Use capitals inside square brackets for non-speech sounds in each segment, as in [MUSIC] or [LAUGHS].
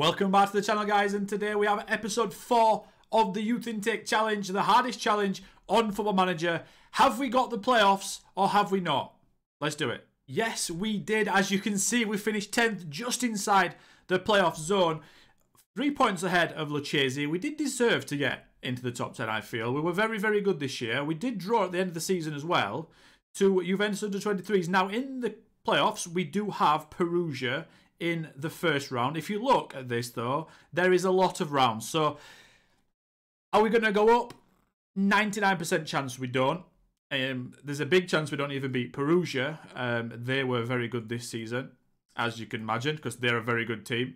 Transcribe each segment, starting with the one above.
Welcome back to the channel guys and today we have episode 4 of the Youth Intake Challenge, the hardest challenge on Football Manager. Have we got the playoffs or have we not? Let's do it. Yes, we did. As you can see, we finished 10th just inside the playoff zone. Three points ahead of Lucchese. We did deserve to get into the top 10, I feel. We were very, very good this year. We did draw at the end of the season as well to Juventus under 23s. Now, in the playoffs, we do have Perugia in the first round. If you look at this, though, there is a lot of rounds. So, are we going to go up? 99% chance we don't. Um, there's a big chance we don't even beat Perugia. Um, they were very good this season, as you can imagine, because they're a very good team.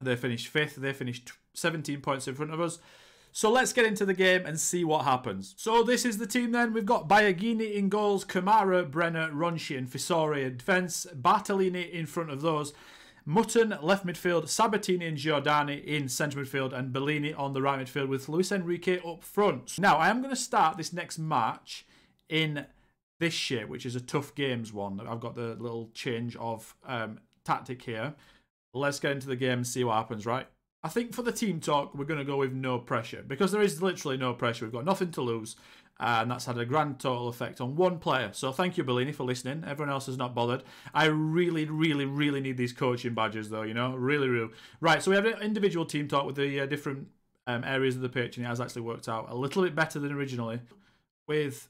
They finished fifth. They finished 17 points in front of us. So let's get into the game and see what happens. So this is the team then. We've got Biagini in goals, Kamara, Brenner, Ronchi and Fisori in defence, Bartolini in front of those, Mutton left midfield, Sabatini and Giordani in centre midfield, and Bellini on the right midfield with Luis Enrique up front. Now, I am going to start this next match in this shape, which is a tough games one. I've got the little change of um, tactic here. Let's get into the game and see what happens, right? I think for the team talk, we're going to go with no pressure because there is literally no pressure. We've got nothing to lose, and that's had a grand total effect on one player. So thank you, Bellini, for listening. Everyone else has not bothered. I really, really, really need these coaching badges, though. You know, really, really. Right. So we have an individual team talk with the uh, different um, areas of the pitch, and it has actually worked out a little bit better than originally. With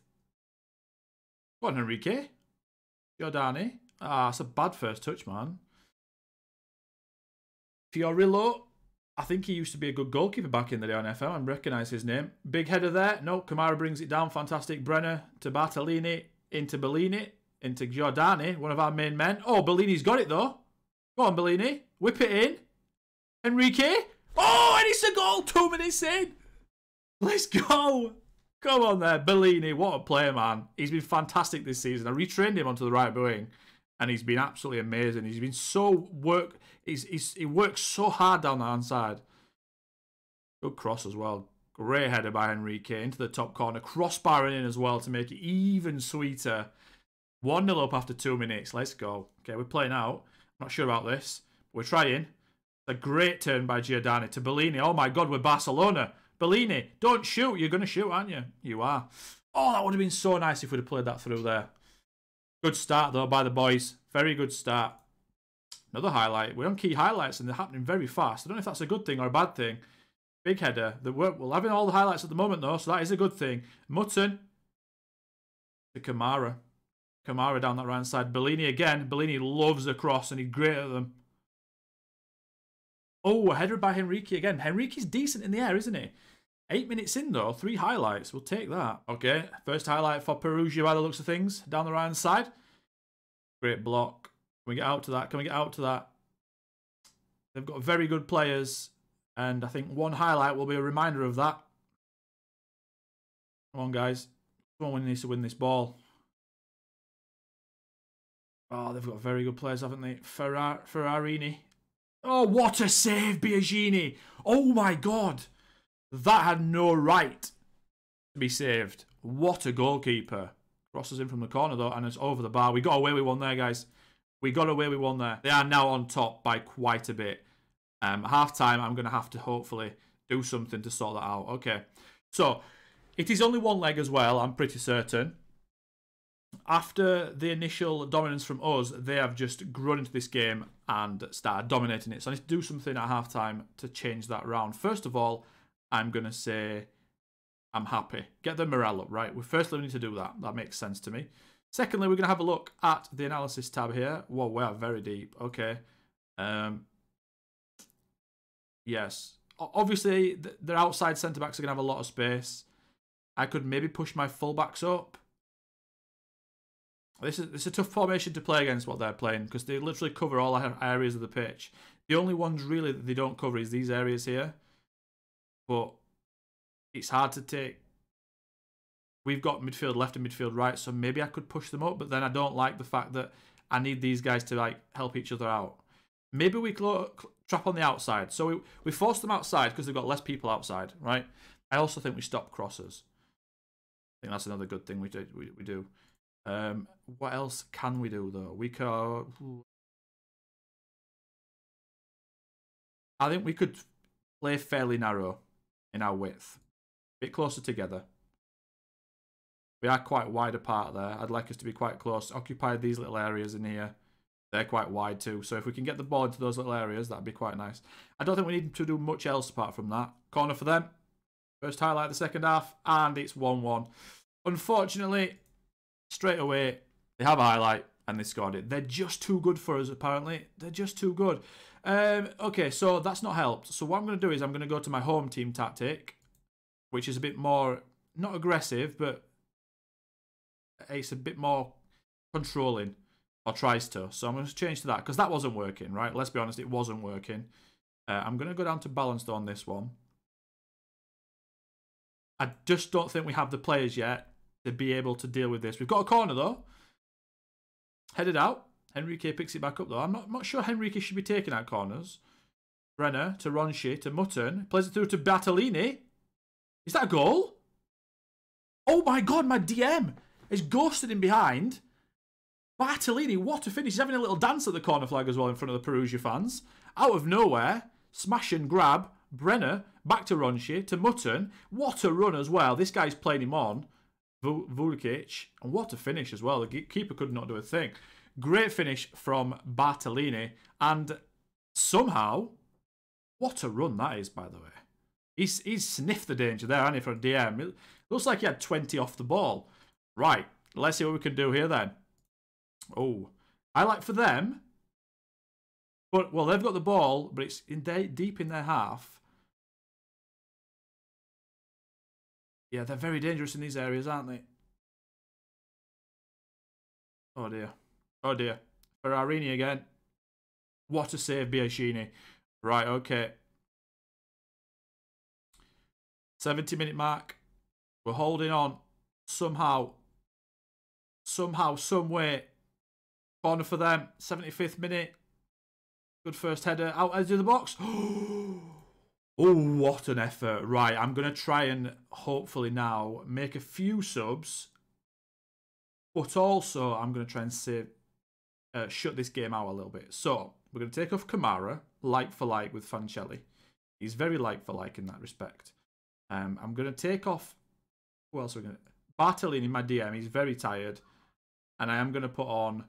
what Enrique, Giordani. Ah, it's a bad first touch, man. Fiorillo I think he used to be a good goalkeeper back in the day on FM. I recognise his name. Big header there. No, Kamara brings it down. Fantastic. Brenner to Bartolini, into Bellini, into Giordani, one of our main men. Oh, Bellini's got it though. Go on, Bellini. Whip it in. Enrique. Oh, and it's a goal two minutes in. Let's go. Come on there. Bellini, what a player, man. He's been fantastic this season. I retrained him onto the right wing and he's been absolutely amazing. He's been so work. He's, he's he works so hard down the hand side. Good cross as well. Great header by Enrique into the top corner, crossbarring in as well to make it even sweeter. One 0 up after two minutes. Let's go. Okay, we're playing out. I'm not sure about this. We're trying. A great turn by Giordani to Bellini. Oh my God, we're Barcelona. Bellini, don't shoot. You're going to shoot, aren't you? You are. Oh, that would have been so nice if we'd have played that through there. Good start, though, by the boys. Very good start. Another highlight. We're on key highlights, and they're happening very fast. I don't know if that's a good thing or a bad thing. Big header. The we're having all the highlights at the moment, though, so that is a good thing. Mutton to Kamara. Kamara down that right side. Bellini again. Bellini loves the cross, and he's great at them. Oh, a header by Enrique again. Enrique's decent in the air, isn't he? Eight minutes in, though. Three highlights. We'll take that. Okay. First highlight for Perugia by the looks of things. Down the right hand side. Great block. Can we get out to that? Can we get out to that? They've got very good players. And I think one highlight will be a reminder of that. Come on, guys. Someone needs to win this ball. Oh, they've got very good players, haven't they? Ferrar Ferrarini. Oh, what a save, Biagini. Oh, my God. That had no right to be saved. What a goalkeeper. Crosses in from the corner though, and it's over the bar. We got away with one there, guys. We got away with one there. They are now on top by quite a bit. Um, half time, I'm going to have to hopefully do something to sort that out. Okay. So, it is only one leg as well, I'm pretty certain. After the initial dominance from us, they have just grown into this game and started dominating it. So I need to do something at half time to change that round. First of all, I'm going to say I'm happy. Get the morale up, right? We firstly we need to do that. That makes sense to me. Secondly, we're going to have a look at the analysis tab here. Whoa, we are very deep. Okay. Um, yes. Obviously, their outside centre-backs are going to have a lot of space. I could maybe push my full-backs up. This is, this is a tough formation to play against what they're playing because they literally cover all areas of the pitch. The only ones really that they don't cover is these areas here but it's hard to take. We've got midfield left and midfield right, so maybe I could push them up, but then I don't like the fact that I need these guys to like help each other out. Maybe we trap on the outside. So we, we force them outside because they've got less people outside, right? I also think we stop crosses. I think that's another good thing we do. We, we do. Um, what else can we do though? We can. I think we could play fairly narrow in our width. A bit closer together. We are quite wide apart there. I'd like us to be quite close. Occupy these little areas in here. They're quite wide too. So if we can get the ball into those little areas, that'd be quite nice. I don't think we need to do much else apart from that. Corner for them. First highlight the second half. And it's 1-1. Unfortunately, straight away, they have a highlight and they scored it. They're just too good for us, apparently. They're just too good. Um, okay, so that's not helped. So what I'm going to do is I'm going to go to my home team tactic, which is a bit more, not aggressive, but it's a bit more controlling, or tries to. So I'm going to change to that, because that wasn't working, right? Let's be honest, it wasn't working. Uh, I'm going to go down to balanced on this one. I just don't think we have the players yet to be able to deal with this. We've got a corner, though. Headed out. Enrique picks it back up, though. I'm not, not sure Enrique should be taking out corners. Brenner to Ronchi to Mutton. Plays it through to Bartolini. Is that a goal? Oh my god, my DM is ghosted in behind. Bartolini, what a finish. He's having a little dance at the corner flag as well in front of the Perugia fans. Out of nowhere, smash and grab. Brenner, back to Ronchi, to Mutton. What a run as well. This guy's playing him on. Vulikic. And what a finish as well. The keeper could not do a thing. Great finish from Bartolini. And somehow, what a run that is, by the way. He's, he's sniffed the danger there, hasn't he, for DM? It looks like he had 20 off the ball. Right, let's see what we can do here then. Oh, I like for them. But, well, they've got the ball, but it's in deep in their half. Yeah, they're very dangerous in these areas, aren't they? Oh, dear. Oh dear. Ferrarini again. What a save, Biagini. Right, okay. 70 minute mark. We're holding on. Somehow. Somehow, some way. Corner for them. 75th minute. Good first header. Out edge of the box. [GASPS] oh, what an effort. Right, I'm going to try and hopefully now make a few subs. But also, I'm going to try and save uh, shut this game out a little bit. So we're going to take off Kamara, like for like with Fancelli. He's very like for like in that respect. Um, I'm going to take off. Who else are we going to? Bartolini, my DM. He's very tired, and I am going to put on.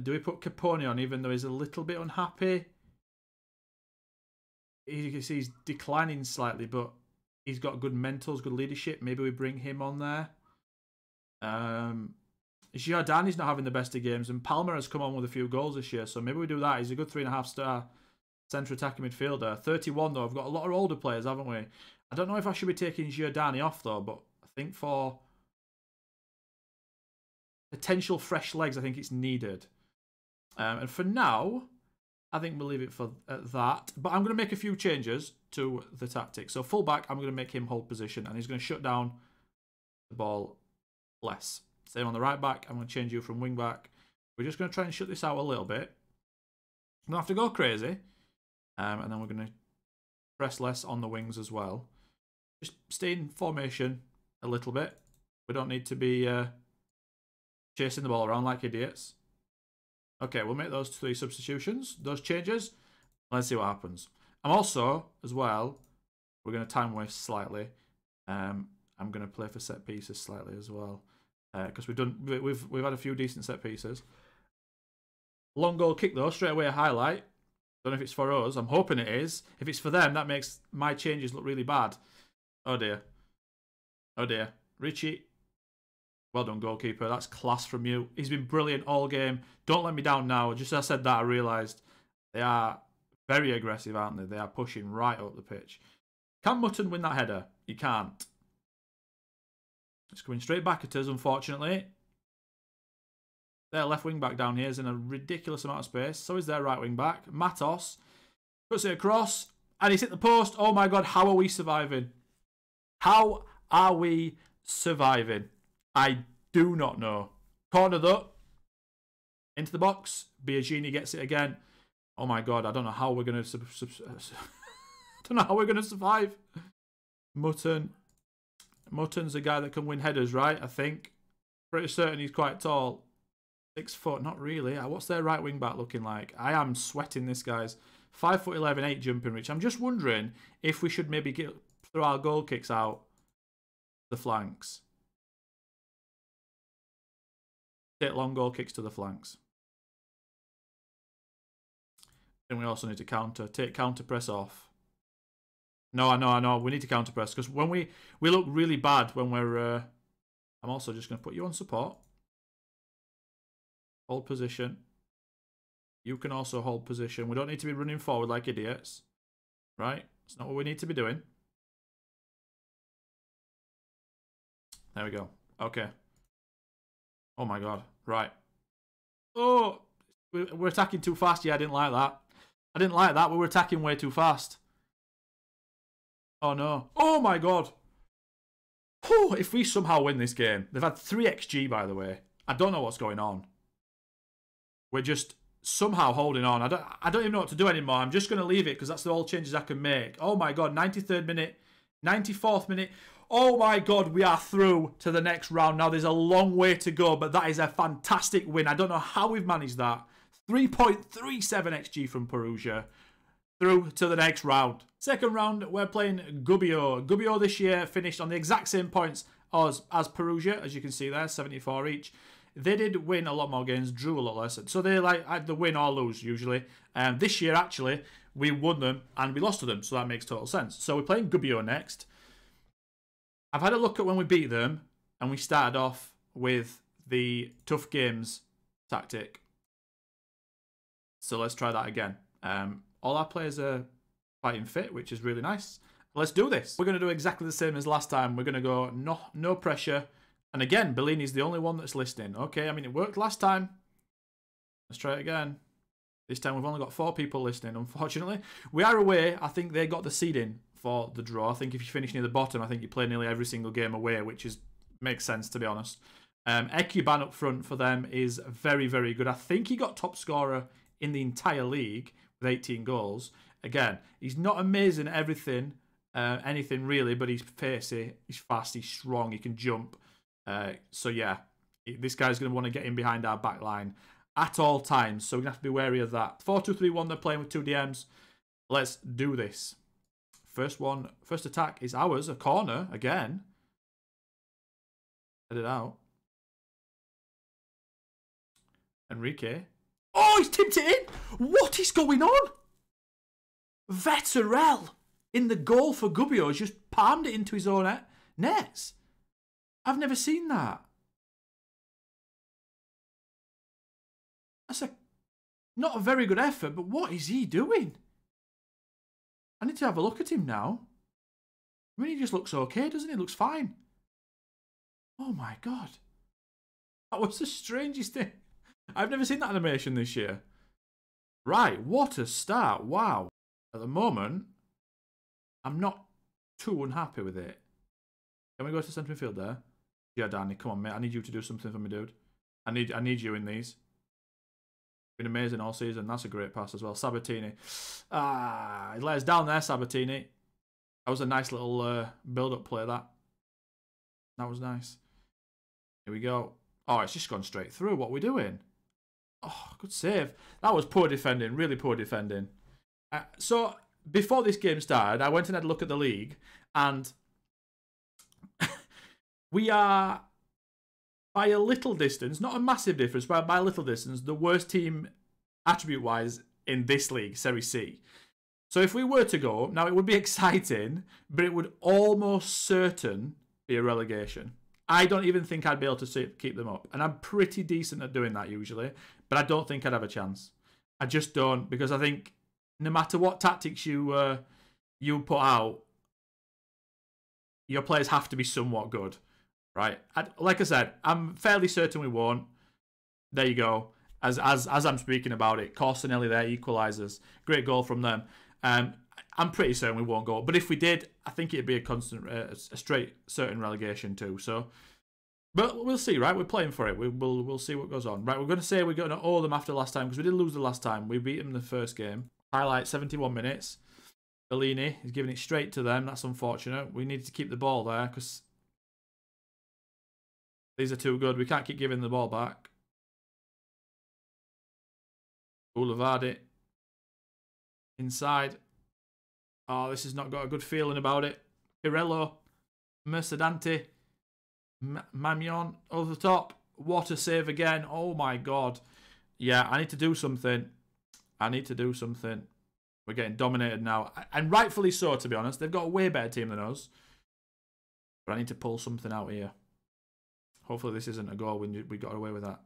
Do we put Capone on, even though he's a little bit unhappy? He, he's declining slightly, but he's got good mentals, good leadership. Maybe we bring him on there. Um, Giordani's not having the best of games, and Palmer has come on with a few goals this year, so maybe we do that. He's a good three and a half star centre attacking midfielder. 31 though, I've got a lot of older players, haven't we? I don't know if I should be taking Giordani off though, but I think for potential fresh legs, I think it's needed. Um, and for now, I think we'll leave it for uh, that. But I'm going to make a few changes to the tactic. So fullback, I'm going to make him hold position, and he's going to shut down the ball less. Same on the right back. I'm going to change you from wing back. We're just going to try and shut this out a little bit. We don't have to go crazy. Um, and then we're going to press less on the wings as well. Just stay in formation a little bit. We don't need to be uh, chasing the ball around like idiots. Okay, we'll make those three substitutions, those changes. Let's see what happens. I'm also, as well, we're going to time waste slightly. Um, I'm going to play for set pieces slightly as well because uh, we've done we've we've had a few decent set pieces. Long goal kick though, straight away a highlight. Don't know if it's for us. I'm hoping it is. If it's for them, that makes my changes look really bad. Oh dear. Oh dear. Richie. Well done, goalkeeper. That's class from you. He's been brilliant all game. Don't let me down now. Just as I said that, I realised they are very aggressive, aren't they? They are pushing right up the pitch. Can Mutton win that header? He can't. It's coming straight back at us, unfortunately. Their left wing back down here is in a ridiculous amount of space. So is their right wing back. Matos puts it across and he's hit the post. Oh my god, how are we surviving? How are we surviving? I do not know. Corner though. Into the box. Biagini gets it again. Oh my god, I don't know how we're going [LAUGHS] to. I don't know how we're going to survive. Mutton Mutton's a guy that can win headers, right? I think. Pretty certain he's quite tall. Six foot, not really. Uh, What's their right wing back looking like? I am sweating this guy's. Five foot eleven, eight jumping reach. I'm just wondering if we should maybe get throw our goal kicks out the flanks. Take long goal kicks to the flanks. Then we also need to counter. Take counter press off. No, I know, I know. We need to counter press because when we we look really bad when we're. Uh, I'm also just going to put you on support. Hold position. You can also hold position. We don't need to be running forward like idiots. Right? It's not what we need to be doing. There we go. Okay. Oh my god. Right. Oh! we- We're attacking too fast. Yeah, I didn't like that. I didn't like that. We were attacking way too fast. Oh no. Oh my god. Whew, if we somehow win this game, they've had 3 XG by the way. I don't know what's going on. We're just somehow holding on. I don't I don't even know what to do anymore. I'm just going to leave it because that's the all changes I can make. Oh my god, 93rd minute, 94th minute. Oh my god, we are through to the next round. Now there's a long way to go, but that is a fantastic win. I don't know how we've managed that. 3.37 XG from Perugia through to the next round. Second round, we're playing Gubbio. Gubbio this year finished on the exact same points as, as Perugia, as you can see there, 74 each. They did win a lot more games, drew a lot less. So they like either win or lose usually. Um, this year, actually, we won them and we lost to them, so that makes total sense. So we're playing Gubbio next. I've had a look at when we beat them, and we started off with the tough games tactic. So let's try that again. Um, all our players are fighting fit, which is really nice. Let's do this. We're going to do exactly the same as last time. We're going to go no no pressure. And again, Bellini's the only one that's listening. Okay, I mean, it worked last time. Let's try it again. This time we've only got four people listening, [LAUGHS] unfortunately. We are away. I think they got the seeding for the draw. I think if you finish near the bottom, I think you play nearly every single game away, which is makes sense, to be honest. Um, Ekuban up front for them is very, very good. I think he got top scorer in the entire league with 18 goals. Again, he's not amazing at everything, uh, anything really, but he's pacey, he's fast, he's strong, he can jump. Uh, so yeah, this guy's going to want to get in behind our back line at all times. So we're going to have to be wary of that. 4-2-3-1, they're playing with two DMs. Let's do this. First one, first attack is ours, a corner again. Head it out. Enrique. Oh, he's tipped it in! What is going on? Veterel in the goal for Gubbio has just palmed it into his own net- nets. I've never seen that. That's a not a very good effort, but what is he doing? I need to have a look at him now. I mean, he just looks okay, doesn't he? Looks fine. Oh my god. That was the strangest thing. I've never seen that animation this year. Right, what a start. Wow. At the moment, I'm not too unhappy with it. Can we go to centre midfield there? Yeah, Danny, come on, mate. I need you to do something for me, dude. I need I need you in these. Been amazing all season. That's a great pass as well. Sabatini. Ah, let us down there, Sabatini. That was a nice little uh, build-up play, that. That was nice. Here we go. Oh, it's just gone straight through. What are we doing? Oh, good save. That was poor defending. Really poor defending. Uh, so, before this game started, I went and had a look at the league, and [LAUGHS] we are by a little distance, not a massive difference, but by a little distance, the worst team attribute wise in this league, Serie C. So if we were to go, now it would be [LAUGHS] exciting, but it would almost certain be a relegation. I don't even think I'd be able to keep them up. And I'm pretty decent at doing that usually, but I don't think I'd have a chance. I just don't because I think no matter what tactics you uh, you put out, your players have to be somewhat good right? I, like I said, I'm fairly certain we won't. There you go. As as as I'm speaking about it, Corsinelli there equalises. Great goal from them. Um, I'm pretty certain we won't go. But if we did, I think it'd be a constant, uh, a straight certain relegation too. So, but we'll see, right? We're playing for it. We, will we'll see what goes on. Right, we're going to say we're going to owe them after last time because we did lose the last time. We beat them the first game. Highlight 71 minutes. Bellini is giving it straight to them. That's unfortunate. We need to keep the ball there because these are too good. We can't keep giving the ball back. Boulevardi. Inside. Oh, this has not got a good feeling about it. Pirello. Mercadante. M- Mamion over the top. What a save again. Oh my god. Yeah, I need to do something. I need to do something. We're getting dominated now. And rightfully so, to be honest. They've got a way better team than us. But I need to pull something out here. Hopefully this isn't a goal. We, we got away with that.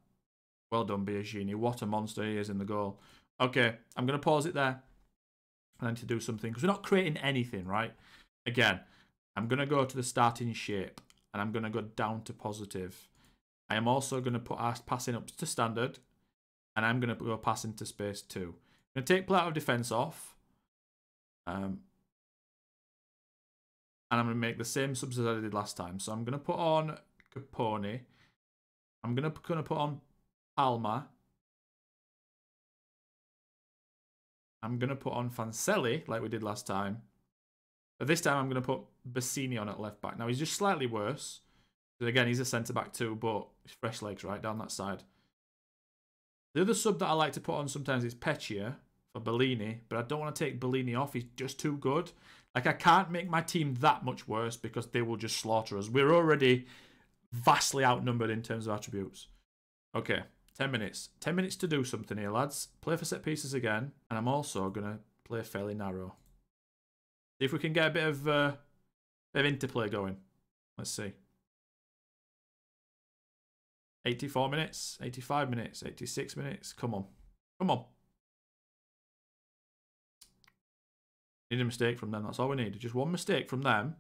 Well done, Biagini. What a monster he is in the goal. Okay, I'm going to pause it there. I need to do something because we're not creating anything, right? Again, I'm going to go to the starting shape and I'm going to go down to positive. I am also going to put passing up to standard and I'm going to go passing to space two. I'm going to take play out of defense off. Um, and I'm going to make the same subs as I did last time. So I'm going to put on Capone. I'm going to, going to put on Palma. I'm going to put on Fancelli like we did last time. But this time I'm going to put Bassini on at left back. Now he's just slightly worse. Again, he's a centre back too, but fresh legs right down that side. The other sub that I like to put on sometimes is Peccia for Bellini, but I don't want to take Bellini off. He's just too good. Like I can't make my team that much worse because they will just slaughter us. We're already vastly outnumbered in terms of attributes. Okay, 10 minutes. 10 minutes to do something here, lads. Play for set pieces again. And I'm also going to play fairly narrow. See if we can get a bit of, uh, bit of interplay going. Let's see. 84 minutes, 85 minutes, 86 minutes. Come on. Come on. Need a mistake from them. That's all we need. Just one mistake from them.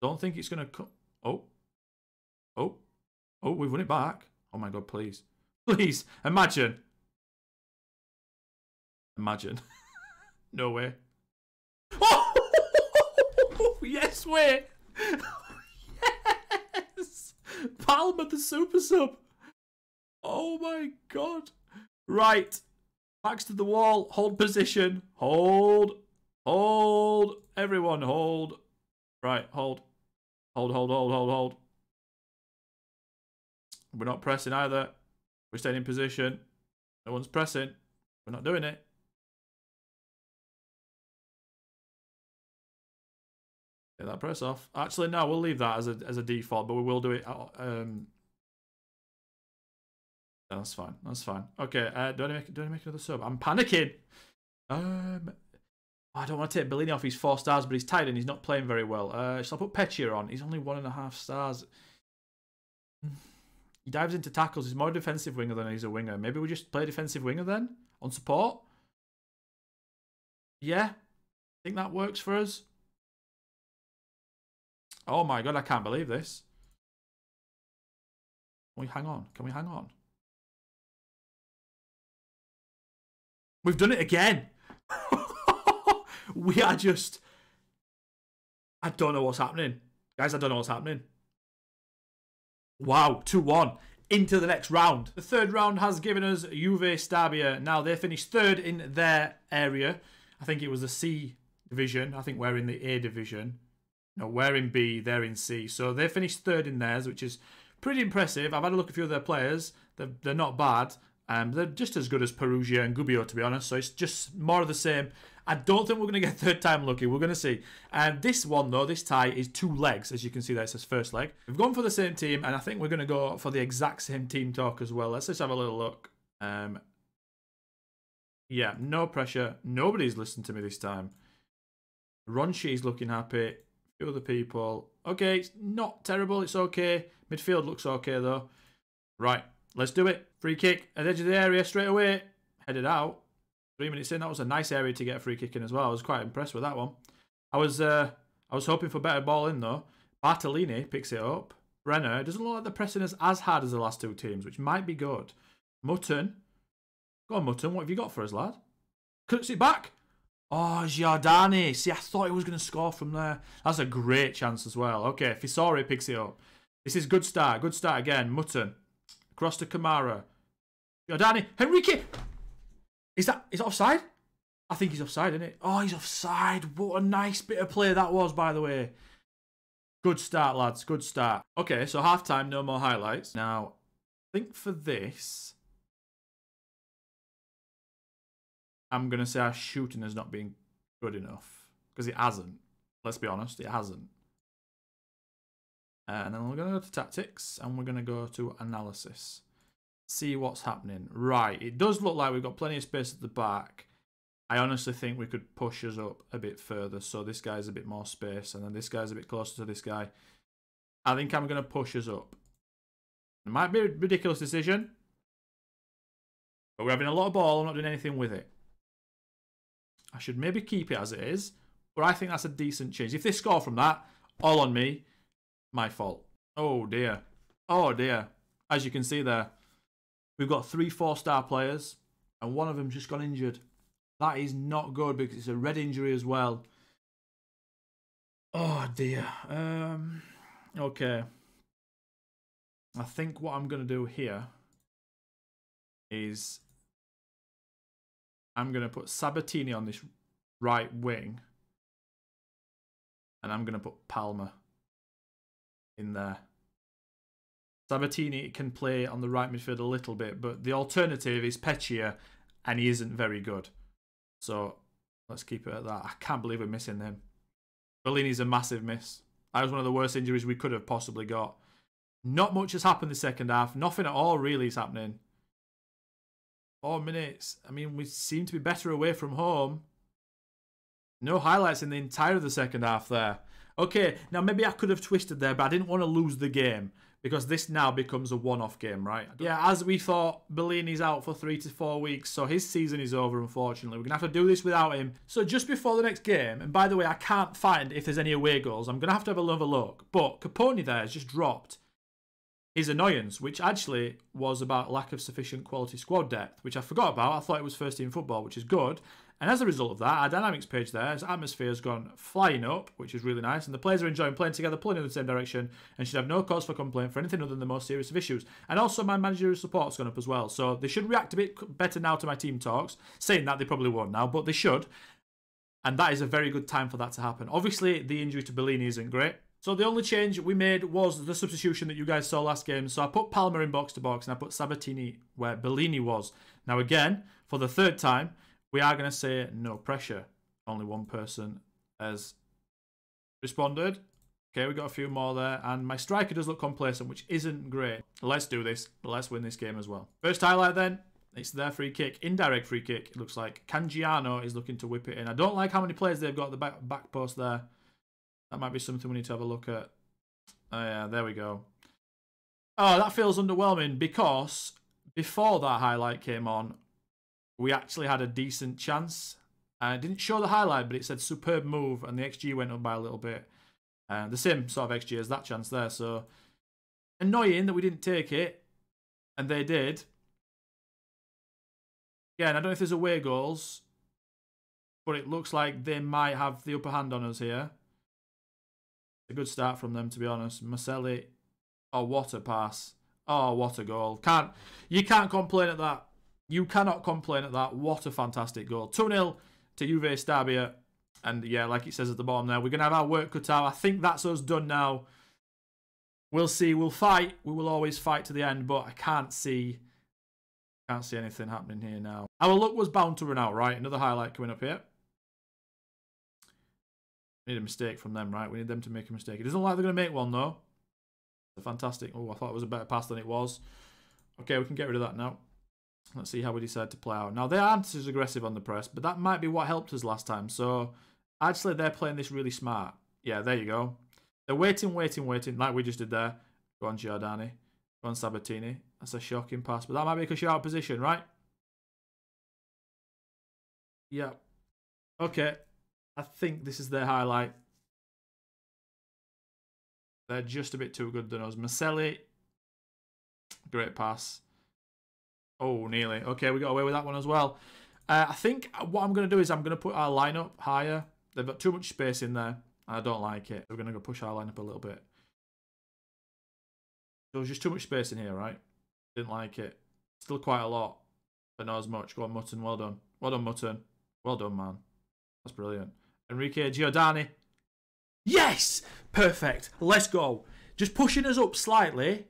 Don't think it's going to come. Oh. Oh. Oh, we've won it back. Oh my god, please. [LAUGHS] Please. Imagine. Imagine. [LAUGHS] no way. [LAUGHS] Yes, way. yes. Palmer the super sub. Oh my god. Right. Backs to the wall. Hold position. Hold. Hold. Everyone hold. Right, hold. Hold, hold, hold, hold, hold. We're not pressing either. We're staying in position. No one's pressing. We're not doing it. That press off. Actually, no, we'll leave that as a as a default, but we will do it. Uh, um, that's fine. That's fine. Okay. Uh, do I make do I make another sub? I'm panicking. Um, I don't want to take Bellini off. He's four stars, but he's tired and he's not playing very well. Uh, shall I put Peccia on? He's only one and a half stars. [SIGHS] He dives into tackles. He's more defensive winger than he's a winger. Maybe we just play defensive winger then on support. Yeah, I think that works for us. Oh my god, I can't believe this. Can we hang on? Can we hang on? We've done it again. [LAUGHS] we are just. I don't know what's happening. Guys, I don't know what's happening. Wow, 2 1 into the next round. The third round has given us Juve Stabia. Now, they finished third in their area. I think it was the C division. I think we're in the A division. No, we're in B, they're in C. So they finished third in theirs, which is pretty impressive. I've had a look at a few of their players. They're, they're not bad. Um, they're just as good as Perugia and Gubbio, to be honest. So it's just more of the same. I don't think we're going to get [LAUGHS] third time lucky. We're going to see. And this one, though, this tie is two legs. As you can see there, it says first leg. We've gone for the same team, and I think we're going to go for the exact same team talk as well. Let's just have a little look. Um, yeah, no pressure. Nobody's listened to me this time. Ronchi's looking happy. Other people. Okay, it's not terrible. It's okay. Midfield looks okay, though. Right, let's do it. Free kick at the edge of the area straight away. Headed out. Three minutes in, that was a nice area to get a free kick in as well. I was quite impressed with that one. I was uh, I was hoping for better ball in though. Bartolini picks it up. Brenner doesn't look like they're pressing us as hard as the last two teams, which might be good. Mutton. Go on, Mutton. What have you got for us, lad? Cuts it back. Oh, Giordani. See, I thought he was going to score from there. That's a great chance as well. Okay, Fisori picks it up. This is good start. Good start again. Mutton. Cross to Kamara. Giordani. Enrique. Is that is that offside? I think he's offside, isn't it? Oh, he's offside. What a nice bit of play that was, by the way. Good start, lads. Good start. Okay, so half time, no more highlights. Now, I think for this, I'm going to say our shooting has not been good enough. Because it hasn't. Let's be honest, it hasn't. Uh, and then we're going to go to tactics and we're going to go to analysis. See what's happening. Right, it does look like we've got plenty of space at the back. I honestly think we could push us up a bit further. So this guy's a bit more space and then this guy's a bit closer to this guy. I think I'm going to push us up. It might be a ridiculous decision. But we're having a lot of ball. I'm not doing anything with it. I should maybe keep it as it is. But I think that's a decent change. If they score from that, all on me. My fault. Oh dear. Oh dear. As you can see there, we've got three four-star players. And one of them just got injured. That is not good because it's a red injury as well. Oh dear. Um, okay. I think what I'm going to do here is I'm going to put Sabatini on this right wing. And I'm going to put Palmer in there. Sabatini can play on the right midfield a little bit, but the alternative is Peccia, and he isn't very good. So let's keep it at that. I can't believe we're missing him. Bellini's a massive miss. That was one of the worst injuries we could have possibly got. Not much has happened the second half. Nothing at all really is happening. Four minutes. I mean, we seem to be better away from home. No highlights in the entire of the second half there. Okay, now maybe I could have twisted there, but I didn't want to lose the game because this now becomes a one-off game, right? Yeah, as we thought, Bellini's out for three to four weeks, so his season is over, unfortunately. We're going to have to do this without him. So just before the next game, and by the way, I can't find if there's any away goals. I'm going to have to have another look. But Capone there has just dropped his annoyance, which actually was about lack of sufficient quality squad depth, which I forgot about. I thought it was first team football, which is good. And as a result of that, our dynamics page there, his atmosphere has gone flying up, which is really nice. And the players are enjoying playing together, pulling in the same direction, and should have no cause for complaint for anything other than the most serious of issues. And also, my managerial support's gone up as well. So they should react a bit better now to my team talks. Saying that, they probably won't now, but they should. And that is a very good time for that to happen. Obviously, the injury to Bellini isn't great. So the only change we made was the substitution that you guys saw last game. So I put Palmer in box to box and I put Sabatini where Bellini was. Now again, for the third time, we are going to say no pressure. Only one person has responded. Okay, we got a few more there. And my striker does look complacent, which isn't great. Let's do this. Let's win this game as well. First highlight then. It's their free kick. Indirect free kick, it looks like. Cangiano is looking to whip it in. I don't like how many players they've got the back, back post there. That might be something we need to have a look at. Oh, yeah, there we go. Oh, that feels underwhelming because before that highlight came on, we actually had a decent chance. Uh, it didn't show the highlight, but it said superb move, and the XG went up by a little bit. Uh, the same sort of XG as that chance there. So annoying that we didn't take it, and they did. Again, I don't know if there's away goals, but it looks like they might have the upper hand on us here a good start from them, to be honest. Maselli, oh, what a pass. Oh, what a goal. Can't You can't complain at that. You cannot complain at that. What a fantastic goal. 2-0 to Juve Stabia. And yeah, like it says at the bottom there, we're going to have our work cut out. I think that's us done now. We'll see. We'll fight. We will always fight to the end, but I can't see can't see anything happening here now. Our luck was bound to run out, right? Another highlight coming up here need a mistake from them, right? We need them to make a mistake. It doesn't look like they're going to make one, though. A fantastic. Oh, I thought it was a better pass than it was. Okay, we can get rid of that now. Let's see how we decide to play out. Now, they aren't as aggressive on the press, but that might be what helped us last time. So, actually, they're playing this really smart. Yeah, there you go. They're waiting, waiting, waiting, like we just did there. Go on, Giordani. Go on, Sabatini. That's a shocking pass, but that might be because you're out of position, right? Yeah. Okay. I think this is their highlight. They're just a bit too good than us. Maselli, great pass. Oh, nearly. Okay, we got away with that one as well. Uh, I think what I'm going to do is I'm going to put our lineup higher. They've got too much space in there. I don't like it. We're going to go push our lineup a little bit. There was just too much space in here, right? Didn't like it. Still quite a lot, but not as much. Go on, Mutton. Well done. Well done, Mutton. Well done, man. That's brilliant. Enrique Giordani. Yes! Perfect. Let's go. Just pushing us up slightly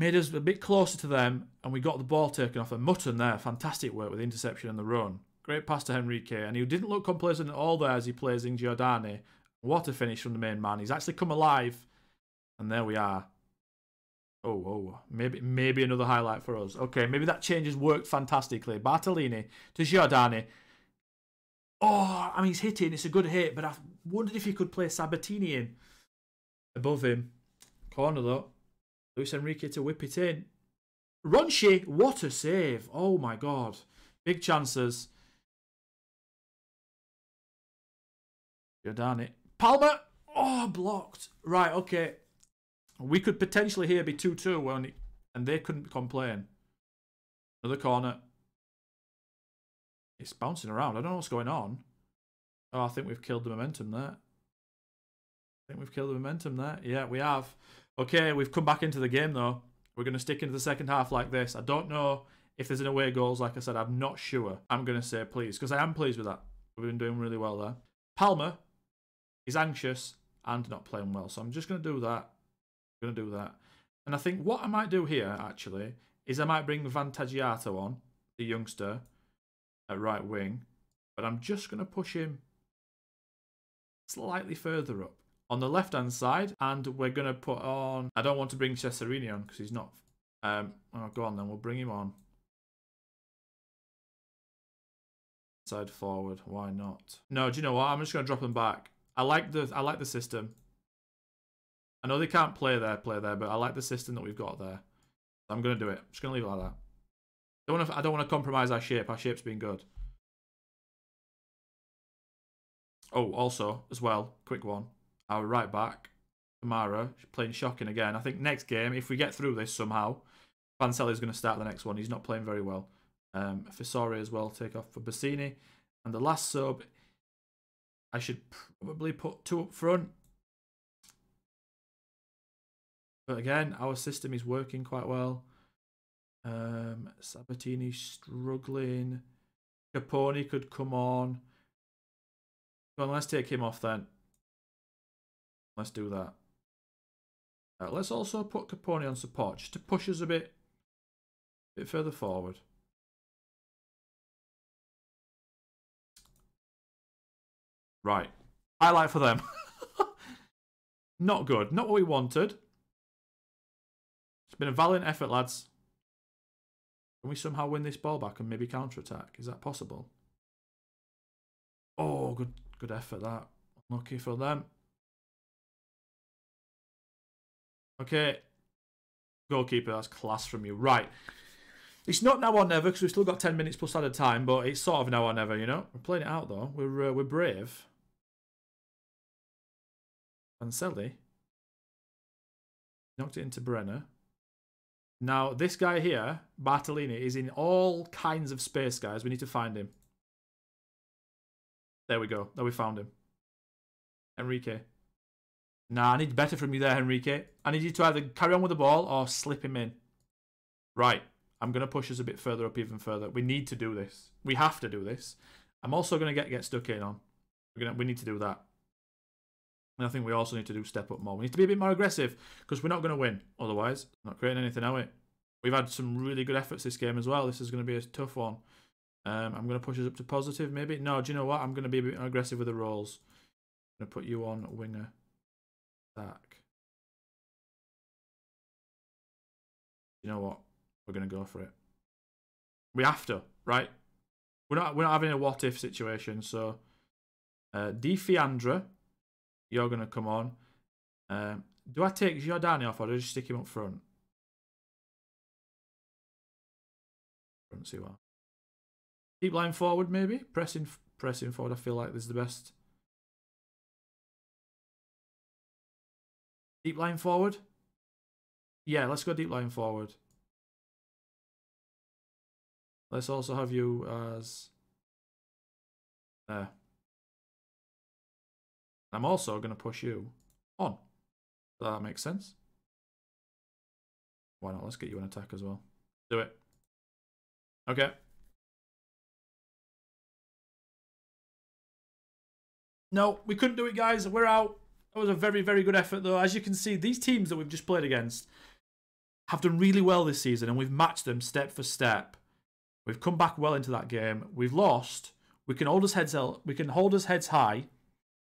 made us a bit closer to them, and we got the ball taken off. And Mutton there, fantastic work with the interception and the run. Great pass to Enrique, and he didn't look complacent at all there as he plays in Giordani. What a finish from the main man. He's actually come alive, and there we are. Oh, oh, maybe maybe another highlight for us. Okay, maybe that change has worked fantastically. Bartolini to Giordani. Oh, I mean, he's hitting. It's a good hit, but I wondered if he could play Sabatini in above him. Corner, though. Luis Enrique to whip it in. Ronchi, what a save. Oh, my God. Big chances. You're darn it. Palmer. Oh, blocked. Right, okay. We could potentially here be 2-2 and they couldn't complain. Another corner. It's bouncing around. I don't know what's going on. Oh, I think we've killed the momentum there. I think we've killed the momentum there. Yeah, we have. Okay, we've come back into the game though. We're going to stick into the second half like this. I don't know if there's an away goals. Like I said, I'm not sure. I'm going to say please because I am pleased with that. We've been doing really well there. Palmer is anxious and not playing well. So I'm just going to do that I'm going to do that. And I think what I might do here, actually, is I might bring Vantagiato on, the youngster, at right wing. But I'm just going to push him slightly further up on the left-hand side. And we're going to put on... I don't want to bring Cesarini on because he's not... Um, oh, go on then. We'll bring him on. Side forward. Why not? No, do you know what? I'm just going to drop him back. I like the I like the system. I know they can't play there, play there, but I like the system that we've got there. I'm going to do it. I'm just going to leave it like that. Don't wanna, I don't want to compromise our shape. Our shape's been good. Oh, also, as well, quick one. Our right back, Kamara, playing shocking again. I think next game, if we get through this somehow, Vancelli is going to start the next one. He's not playing very well. Um, as well, take off for Bassini. And the last sub, I should probably put two up front. But again, our system is working quite well. Um, Sabatini struggling. Capone could come on. Go on, let's take him off then. Let's do that. Uh, let's also put Capone on support just to push us a bit, a bit further forward. Right. Highlight for them. [LAUGHS] Not good. Not what we wanted. It's been a valiant effort, lads. Can we somehow win this ball back and maybe counter-attack? Is that possible? Oh, good good effort that. Lucky for them. Okay. Goalkeeper, that's class from you. Right. It's not now or never because we've still got 10 minutes plus added time, but it's sort of now or never, you know? We're playing it out though. We're, uh, we're brave. Vancelli. Knocked it into Brenner. Now, this guy here, Bartolini, is in all kinds of space, guys. We need to find him. There we go. There we found him. Enrique. Nah, I need better from you there, Enrique. I need you to either carry on with the ball or slip him in. Right. I'm going to push us a bit further up even further. We need to do this. We have to do this. I'm also going to get get stuck in on. We're gonna, we need to do that. And I think we also need to do step up more. We need to be a bit more aggressive because we're not going to win otherwise. Not creating anything, are we? We've had some really good efforts this game as well. This is going to be a tough one. Um, I'm going to push us up to positive, maybe. No, do you know what? I'm going to be a bit aggressive with the roles. I'm going to put you on winger. Back. You know what? We're going to go for it. We have to, right? We're not. We're not having a what if situation. So, uh, Di Fiandra you're going to come on. Um, do I take Giordani off or do I just stick him up front? Front, see what. Deep lying forward, maybe pressing, pressing forward. I feel like this is the best. Deep lying forward. Yeah, let's go deep lying forward. Let's also have you as there. I'm also going to push you on. Does that makes sense? Why not? Let's get you an attack as well. Do it. Okay. No, we couldn't do it, guys. We're out. That was a very, very good effort, though. As you can see, these teams that we've just played against have done really well this season and we've matched them step for step. We've come back well into that game. We've lost. We can hold us heads we can hold us heads high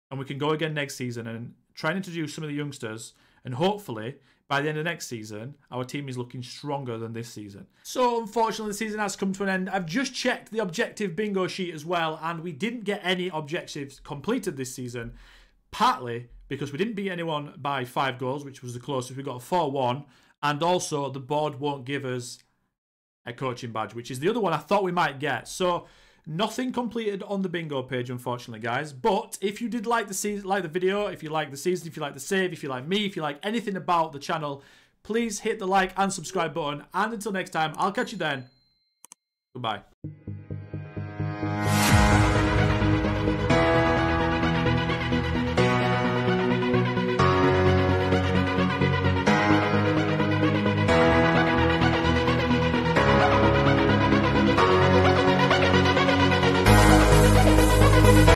and we can go again next season and try and introduce some of the youngsters and hopefully by the end of next season, our team is looking stronger than this season. So, unfortunately, the season has come to an end. I've just checked the objective bingo sheet as well, and we didn't get any objectives completed this season, partly because we didn't beat anyone by five goals, which was the closest. We got a 4 1, and also the board won't give us a coaching badge, which is the other one I thought we might get. So, Nothing completed on the bingo page, unfortunately, guys. But if you did like the season, like the video, if you like the season, if you like the save, if you like me, if you like anything about the channel, please hit the like and subscribe button. And until next time, I'll catch you then. Goodbye.